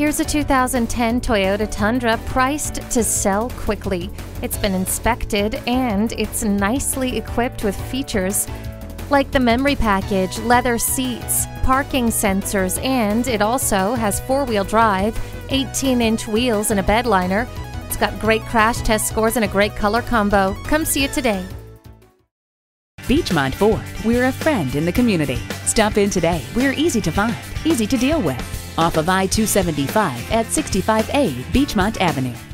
Here's a 2010 Toyota Tundra priced to sell quickly. It's been inspected and it's nicely equipped with features like the memory package, leather seats, parking sensors, and it also has four wheel drive, 18 inch wheels, and a bed liner. It's got great crash test scores and a great color combo. Come see it today. Beechmont Ford, we're a friend in the community. Stop in today. We're easy to find, easy to deal with off of I 275 at 65A Beechmont Avenue.